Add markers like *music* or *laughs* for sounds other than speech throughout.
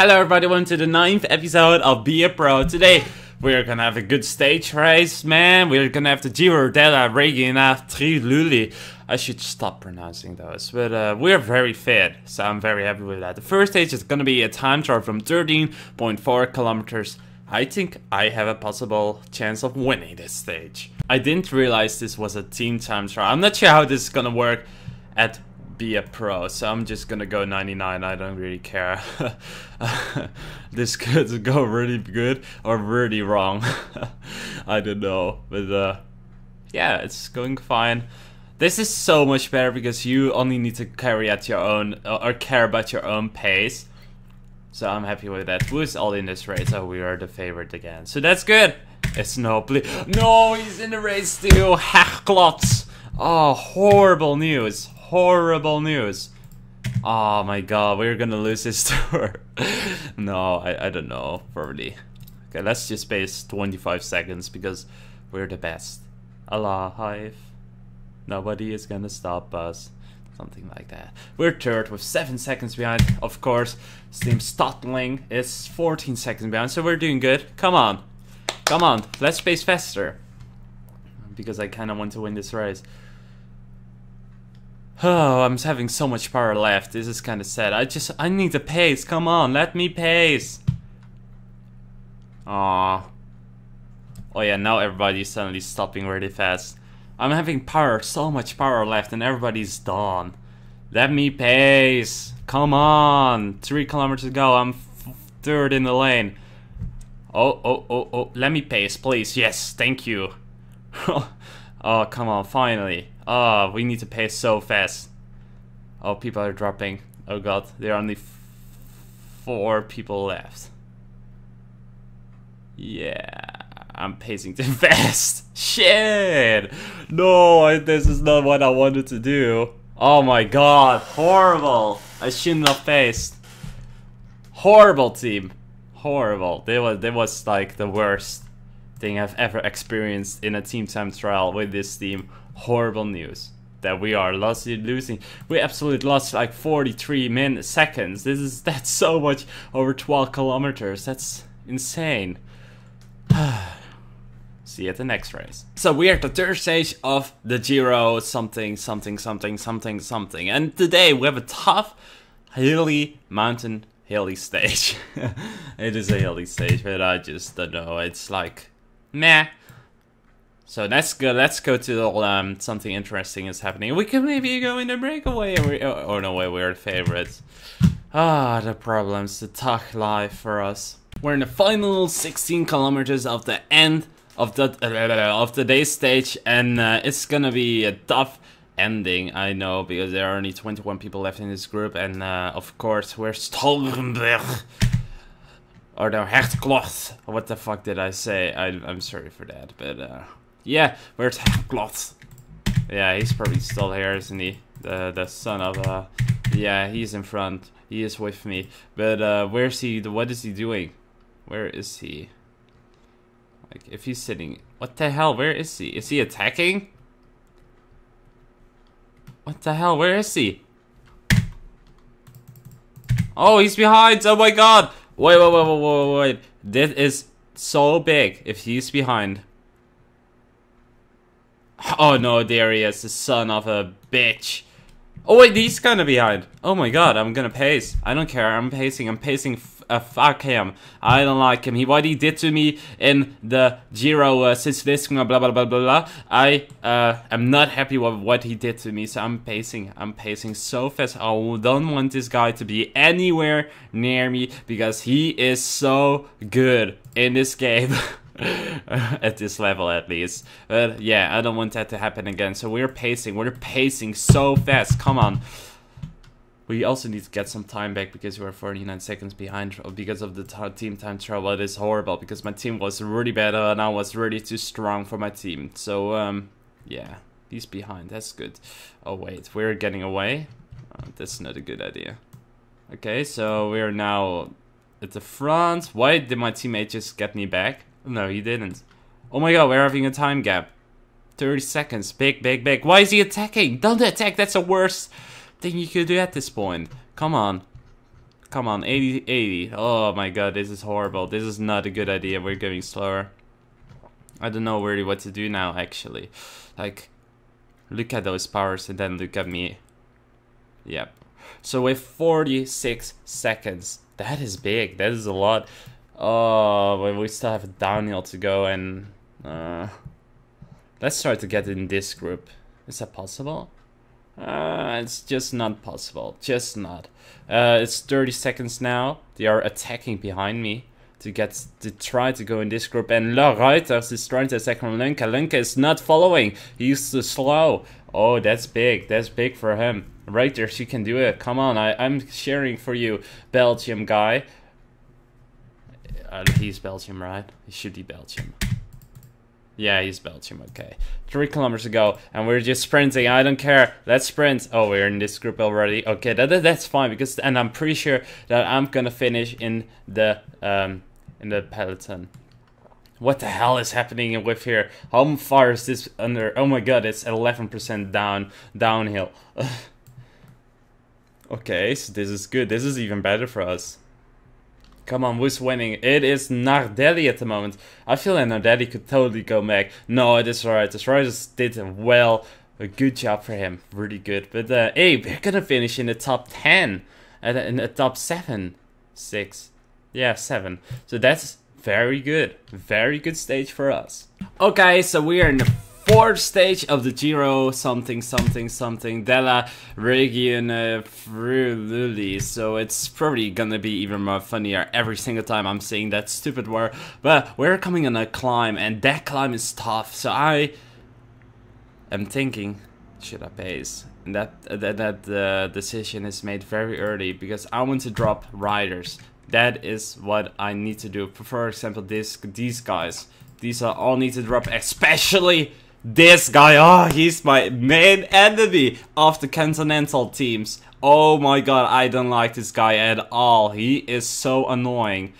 Hello everybody, welcome to the ninth episode of Be a Pro. Today we're gonna have a good stage race, man. We're gonna have the Giro della Regina Triluli. I should stop pronouncing those, but uh, we're very fit, so I'm very happy with that. The first stage is gonna be a time trial from 13.4 kilometers. I think I have a possible chance of winning this stage. I didn't realize this was a team time trial. I'm not sure how this is gonna work at be a pro, so I'm just gonna go 99. I don't really care. *laughs* this could go really good or really wrong. *laughs* I don't know, but uh, yeah, it's going fine. This is so much better because you only need to carry at your own or care about your own pace. So I'm happy with that. Who's all in this race? Oh, we are the favorite again. So that's good. It's no ble- No, he's in the race too. Hachklotz. Oh, horrible news horrible news. Oh my god, we're gonna lose this *laughs* tour. no, I, I don't know, probably. Okay, let's just space 25 seconds because we're the best. Alive. Nobody is gonna stop us. Something like that. We're third with 7 seconds behind. Of course, Team Stotling is 14 seconds behind, so we're doing good. Come on. Come on, let's space faster. Because I kinda want to win this race. Oh, I'm having so much power left. This is kind of sad. I just, I need to pace. Come on, let me pace. Aww. Oh yeah, now everybody's suddenly stopping really fast. I'm having power, so much power left, and everybody's done. Let me pace. Come on. Three kilometers to go. I'm third in the lane. Oh, oh, oh, oh. Let me pace, please. Yes, thank you. *laughs* oh, come on, finally. Oh, we need to pace so fast. Oh, people are dropping. Oh god, there are only four people left. Yeah, I'm pacing too *laughs* fast. Shit! No, this is not what I wanted to do. Oh my god, horrible. I shouldn't have paced. Horrible team. Horrible. They was, they was like the worst thing I've ever experienced in a team time trial with this team horrible news that we are lost, losing. We absolutely lost like 43 min seconds. This is *laughs* that's so much over 12 kilometers. That's insane. *sighs* See you at the next race. So we are at the third stage of the Giro something something something something something. And today we have a tough hilly mountain hilly stage. *laughs* it is a hilly stage, but I just don't know. It's like meh. So let's go. Let's go to um, something interesting is happening. We could maybe go in a breakaway. Or, oh, oh no, way, we're the favorites. Ah, the problems, the tough life for us. We're in the final 16 kilometers of the end of the uh, of the day stage, and uh, it's gonna be a tough ending. I know because there are only 21 people left in this group, and uh, of course we're Stolgenberg or no *laughs* Hertkloth. What the fuck did I say? I, I'm sorry for that, but. Uh, yeah, where's Glotz? Yeah, he's probably still here, isn't he? The the son of uh yeah, he's in front. He is with me. But uh where's he what is he doing? Where is he? Like if he's sitting what the hell, where is he? Is he attacking? What the hell, where is he? Oh, he's behind! Oh my god! Wait, wait, wait, wait, wait, wait. This is so big if he's behind. Oh no, there he is, the son of a bitch. Oh wait, he's kinda behind. Oh my god, I'm gonna pace. I don't care, I'm pacing, I'm pacing. Uh, fuck him. I don't like him. He what he did to me in the Giro uh, blah blah blah blah blah. I uh, am not happy with what he did to me, so I'm pacing. I'm pacing so fast. I don't want this guy to be anywhere near me because he is so good in this game. *laughs* at this level at least. But yeah, I don't want that to happen again. So we're pacing. We're pacing so fast. Come on. We also need to get some time back because we're 49 seconds behind because of the team time trouble. It is horrible because my team was really bad and I was really too strong for my team. So um, yeah, he's behind. That's good. Oh wait, we're getting away. Oh, that's not a good idea. Okay, so we're now at the front. Why did my teammate just get me back? No, he didn't. Oh my god, we're having a time gap. 30 seconds. Big, big, big. Why is he attacking? Don't attack. That's the worst thing you could do at this point. Come on. Come on, 80, 80. Oh my god, this is horrible. This is not a good idea. We're going slower. I don't know really what to do now, actually. Like, look at those powers and then look at me. Yep. So with 46 seconds, that is big. That is a lot. Oh, but we still have a downhill to go and... Uh, let's try to get in this group. Is that possible? Uh, it's just not possible. Just not. Uh, it's 30 seconds now. They are attacking behind me to get to try to go in this group. And La Reuters is trying to attack from Lunka. Lunka is not following. He's too slow. Oh, that's big. That's big for him. Reuters, you can do it. Come on, I, I'm cheering for you, Belgium guy. Uh, he's Belgium, right? He should be Belgium. Yeah, he's Belgium, okay. Three kilometers ago, and we're just sprinting. I don't care. Let's sprint. Oh, we're in this group already. Okay, that, that that's fine because, and I'm pretty sure that I'm gonna finish in the um in the peloton. What the hell is happening with here? How far is this under? Oh my god, it's 11% down downhill. *laughs* okay, so this is good. This is even better for us. Come on, who's winning? It is Nardelli at the moment. I feel like Nardelli could totally go back. No, it is right. The Riders did well. A good job for him. Really good. But uh, hey, we're gonna finish in the top 10. Uh, in the top 7. 6. Yeah, 7. So that's very good. Very good stage for us. Okay, so we are in the fourth stage of the Giro something something something della Regione Friuli. So it's probably gonna be even more funnier every single time I'm saying that stupid word. But we're coming on a climb and that climb is tough. So I am thinking, should I pace? And that that that uh, decision is made very early because I want to drop riders. That is what I need to do. For example, this these guys. These are all need to drop, especially this guy, oh, he's my main enemy of the continental teams. Oh my god, I don't like this guy at all. He is so annoying.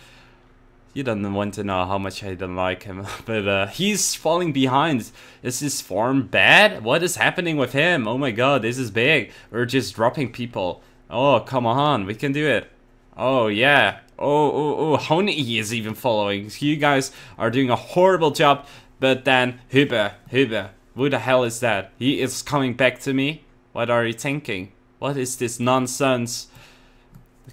You don't want to know how much I don't like him, *laughs* but uh, he's falling behind. Is his form bad? What is happening with him? Oh my god, this is big. We're just dropping people. Oh, come on, we can do it. Oh yeah. Oh, oh, oh, Honey is even following. You guys are doing a horrible job but then Huber, Huber, who the hell is that? He is coming back to me? What are you thinking? What is this nonsense?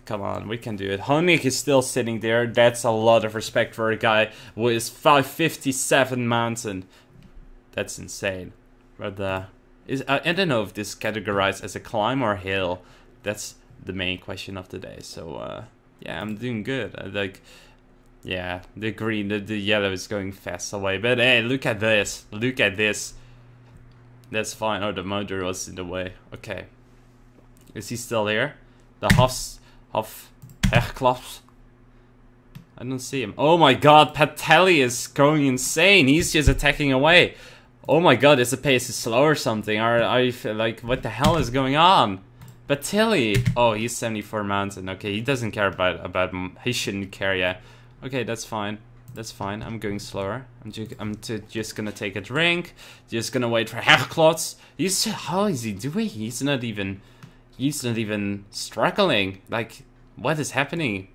Come on, we can do it. Honig is still sitting there. That's a lot of respect for a guy who is 557 mountain. That's insane. But uh, is I, I don't know if this categorized as a climb or hill. That's the main question of the day. So uh, yeah, I'm doing good. Like yeah, the green, the, the yellow is going fast away. But hey, look at this. Look at this. That's fine. Oh, the motor was in the way. Okay. Is he still there? The Hoffs... Hoff... Herklops? I don't see him. Oh my god, Patelli is going insane. He's just attacking away. Oh my god, is the pace is slow or something? Or I feel like, what the hell is going on? Patelli! Oh, he's 74 mountain. Okay, he doesn't care about, about, he shouldn't care, yeah. Okay, that's fine. That's fine. I'm going slower. I'm, ju I'm just gonna take a drink. Just gonna wait for Herklotz. He's how is he doing? He's not even. He's not even struggling. Like, what is happening?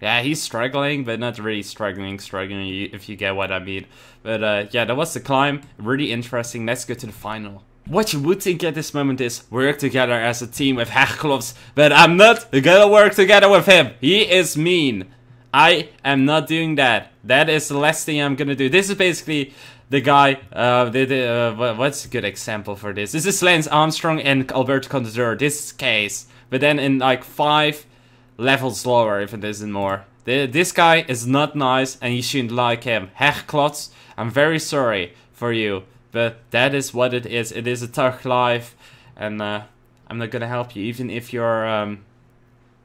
Yeah, he's struggling, but not really struggling. Struggling, if you get what I mean. But uh, yeah, that was the climb. Really interesting. Let's go to the final. What you would think at this moment is work together as a team with Herklotz, but I'm not gonna work together with him. He is mean. I am not doing that. That is the last thing I'm gonna do. This is basically the guy, uh, the, the, uh, what's a good example for this? This is Lance Armstrong and Alberto Contador, this case. But then in like five levels lower, if it isn't more. The, this guy is not nice and you shouldn't like him. Herklotz, I'm very sorry for you. But that is what it is. It is a tough life. And uh, I'm not gonna help you, even if you're... Um,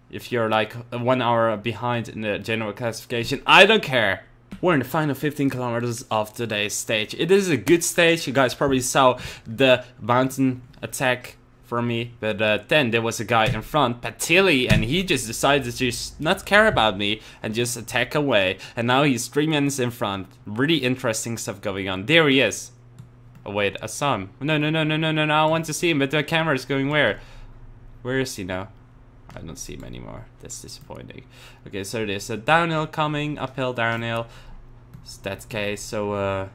if you're like one hour behind in the general classification. I don't care. We're in the final 15 kilometers of today's stage. It is a good stage. You guys probably saw the mountain attack from me. But uh, then there was a guy in front, Patili, and he just decided to just not care about me and just attack away. And now he's three minutes in front. Really interesting stuff going on. There he is. Oh wait, him. No, no, no, no, no, no, no. I want to see him, but the camera is going where? Where is he now? I don't see him anymore. That's disappointing. Okay, so there's a downhill coming, uphill, downhill. It's that case. So uh,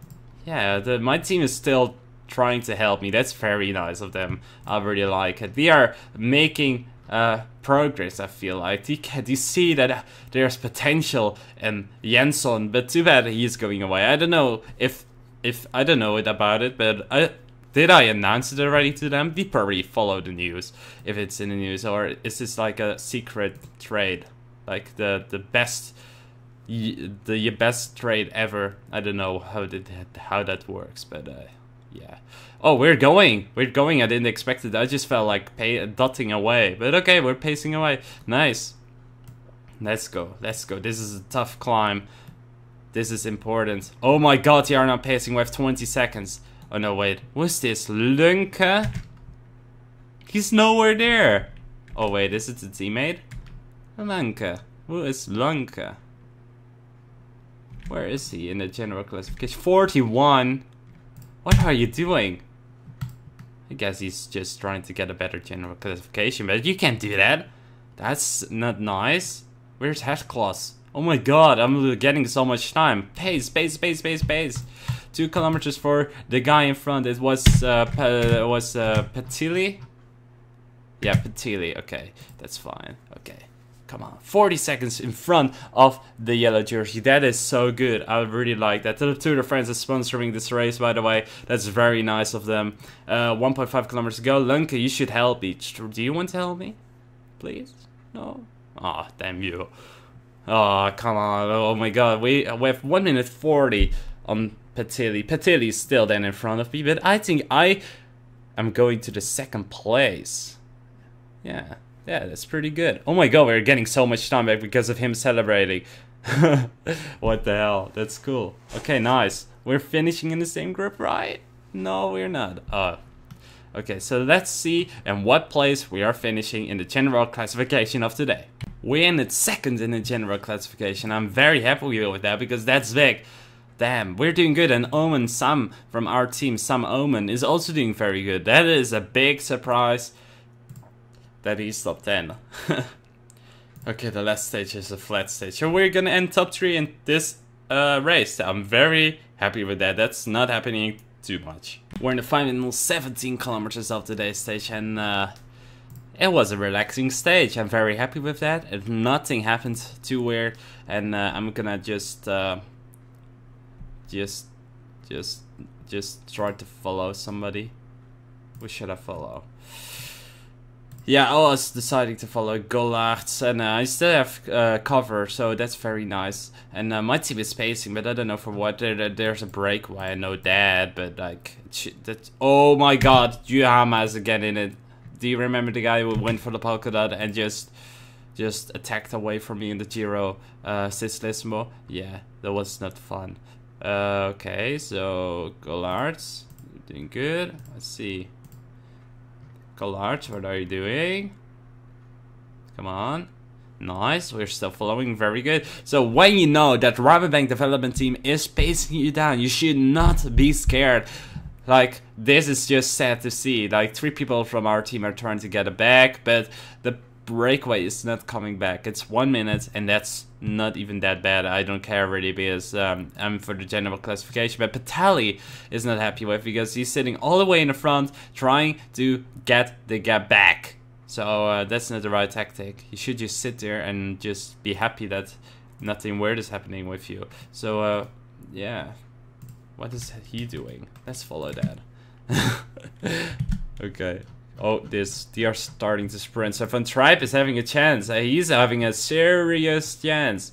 yeah, the, my team is still trying to help me. That's very nice of them. I really like it. We are making uh, progress, I feel like. You, can, you see that there's potential in Jenson, but too bad he's going away. I don't know if if I don't know it about it, but I did I announce it already to them? They probably follow the news if it's in the news, or is this like a secret trade, like the the best the best trade ever? I don't know how did how that works, but uh, yeah. Oh, we're going. We're going. I didn't expect it. I just felt like pay, dotting away. But okay, we're pacing away. Nice. Let's go. Let's go. This is a tough climb. This is important. Oh my god, you are not pacing. We have 20 seconds. Oh no, wait. What's this? Lunka? He's nowhere there. Oh wait, is it a teammate? Lunka. Who is Lunka? Where is he in the general classification? 41. What are you doing? I guess he's just trying to get a better general classification, but you can't do that. That's not nice. Where's Hashcloth? Oh my god, I'm getting so much time. Pace, pace, pace, pace, pace. Two kilometers for the guy in front. It was uh, P was uh. Yeah, Patili. Okay, that's fine. Okay. Come on, 40 seconds in front of the yellow jersey. That is so good. I really like that. The Tour de France is sponsoring this race, by the way. That's very nice of them. Uh, 1.5 kilometers to go. Lunke, you should help me. Do you want to help me? Please? No? Oh, damn you. Oh, come on. Oh my god. We, we have 1 minute 40 on Patili. Patili is still then in front of me, but I think I am going to the second place. Yeah. Yeah, that's pretty good. Oh my god, we're getting so much time back because of him celebrating. *laughs* what the hell? That's cool. Okay, nice. We're finishing in the same group, right? No, we're not. Oh. Okay, so let's see in what place we are finishing in the general classification of today. We ended second in the general classification. I'm very happy with that because that's big. Damn, we're doing good. And Oomen Sam from our team, Sam Oomen, is also doing very good. That is a big surprise that he's top 10. *laughs* okay, the last stage is a flat stage. So we're gonna end top 3 in this uh, race. I'm very happy with that. That's not happening too much. We're in the final 17 kilometers of today's stage and uh, it was a relaxing stage. I'm very happy with that. And nothing happened too weird and uh, I'm gonna just uh, just just just try to follow somebody. Who should I follow? Yeah, I was deciding to follow Gollards, and uh, I still have uh, cover, so that's very nice. And uh, my team is spacing, but I don't know for what. There, there's a break, why I know that, but like, that. Oh my God, is again in it. Do you remember the guy who went for the polka dot and just, just attacked away from me in the Giro, uh, Ciclismo? Yeah, that was not fun. Uh, okay, so Gollards, doing good. Let's see. Large, what are you doing? Come on. Nice, we're still following, very good. So when you know that Rabobank development team is pacing you down, you should not be scared. Like, this is just sad to see. Like, three people from our team are trying to get it back, but the breakaway is not coming back. It's one minute, and that's not even that bad. I don't care really because um, I'm for the general classification. But Patali is not happy with because he's sitting all the way in the front trying to get the gap back. So uh, that's not the right tactic. You should just sit there and just be happy that nothing weird is happening with you. So uh, yeah, what is he doing? Let's follow that. *laughs* okay. Oh, this they are starting to sprint. So Van Tripe is having a chance. Uh, he's having a serious chance.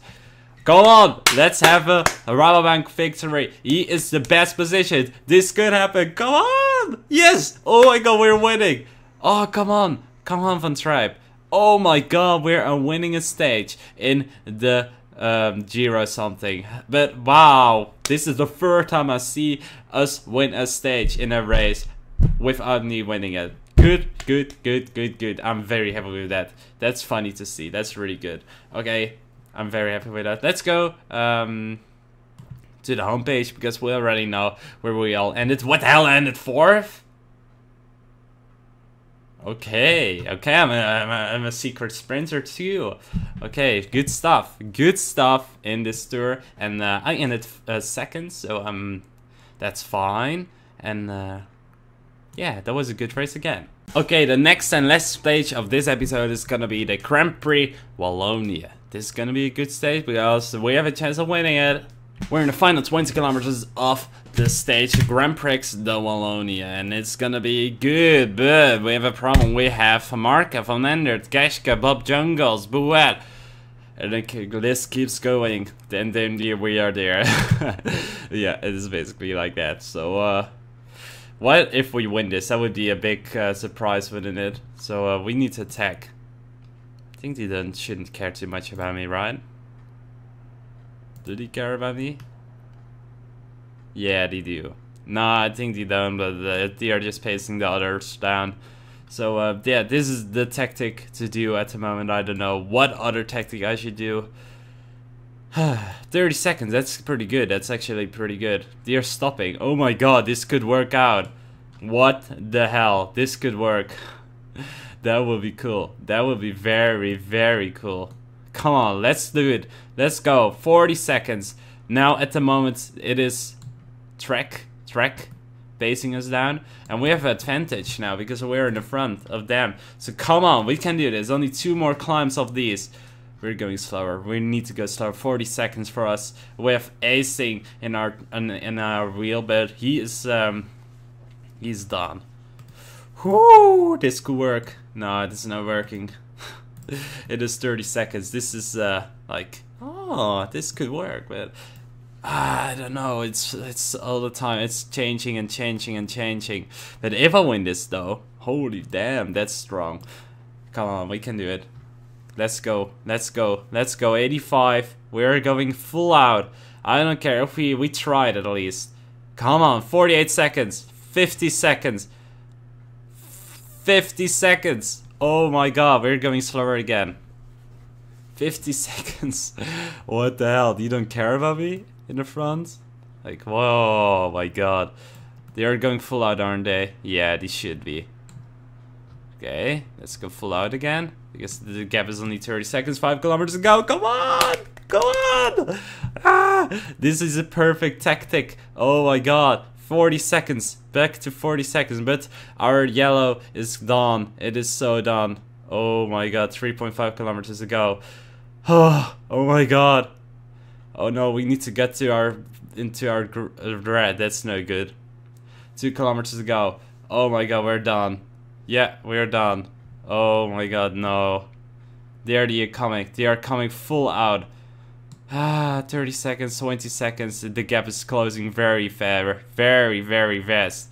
Come on, let's have a, a Rabobank victory. He is the best positioned. This could happen. Come on! Yes! Oh my god, we're winning. Oh, come on. Come on, Van Tripe. Oh my god, we're winning a stage in the um, Giro something. But wow, this is the first time I see us win a stage in a race without me winning it. Good, good, good, good, good. I'm very happy with that. That's funny to see. That's really good. Okay, I'm very happy with that. Let's go um, to the homepage because we already know where we all ended. What the hell ended fourth? Okay, okay, I'm a, I'm, a, I'm a secret sprinter too. Okay, good stuff, good stuff in this tour, and uh, I ended uh, second, so um, that's fine. And uh, yeah, that was a good race again. Okay, the next and last stage of this episode is gonna be the Grand Prix Wallonia. This is gonna be a good stage because we have a chance of winning it. We're in the final 20 kilometers of the stage Grand Prix de Wallonia and it's gonna be good, but we have a problem. We have Marca, Van Endert, Geschke, Bob Jungels, Buet. And the list keeps going. Then then we are there. *laughs* yeah, it is basically like that. So uh what if we win this? That would be a big uh, surprise, wouldn't it? So uh, we need to attack. I think they don't, shouldn't care too much about me, right? Do they care about me? Yeah, they do. Nah, I think they don't, but they are just pacing the others down. So uh, yeah, this is the tactic to do at the moment. I don't know what other tactic I should do. *sighs* 30 seconds, that's pretty good. That's actually pretty good. They're stopping. Oh my god, this could work out. What the hell? This could work. *laughs* that would be cool. That would be very, very cool. Come on, let's do it. Let's go. 40 seconds. Now, at the moment, it is Trek, Trek, basing us down. And we have an advantage now because we're in the front of them. So come on, we can do this. Only two more climbs of these. We're going slower. We need to go slower. 40 seconds for us. We have acing in our in, in our wheel, but he is um he's done. Whoo! This could work. No, it is not working. *laughs* it is 30 seconds. This is uh like oh, this could work, but I don't know. It's it's all the time. It's changing and changing and changing. But if I win this though, holy damn, that's strong. Come on, we can do it. Let's go. Let's go. Let's go. 85. We're going full out. I don't care if we we tried at least. Come on. 48 seconds. 50 seconds. 50 seconds. Oh my god, we're going slower again. 50 *laughs* seconds. what the hell? You don't care about me in the front? Like, whoa, my god. They are going full out, aren't they? Yeah, they should be. Okay, let's go full out again. Because the gap is only 30 seconds, 5 kilometers to go. Come on! Come on! Ah! This is a perfect tactic. Oh my god. 40 seconds. Back to 40 seconds. But our yellow is done. It is so done. Oh my god. 3.5 kilometers to go. Oh, *sighs* oh my god. Oh no, we need to get to our into our red. That's no good. Two kilometers to go. Oh my god, we're done. Yeah, we're done. Oh my god, no. They are coming. They are coming full out. Ah, 30 seconds, 20 seconds. The gap is closing very fast. Very, very fast.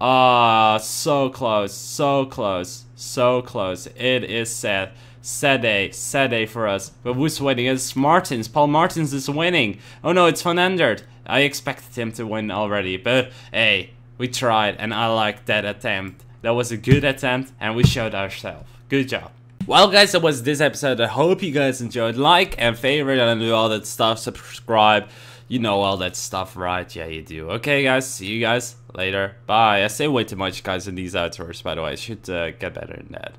Ah, so close. So close. So close. It is sad. Sad day. Sad day for us. But who's winning? It's Martens. Paul Martens is winning. Oh no, it's Van Endert. I expected him to win already. But hey, we tried and I like that attempt. That was a good attempt and we showed ourselves. Good job. Well guys, that was this episode. I hope you guys enjoyed. Like and favorite and do all that stuff. Subscribe. You know all that stuff, right? Yeah, you do. Okay guys, see you guys later. Bye. I say way too much guys in these outdoors, by the way. I should uh, get better than that.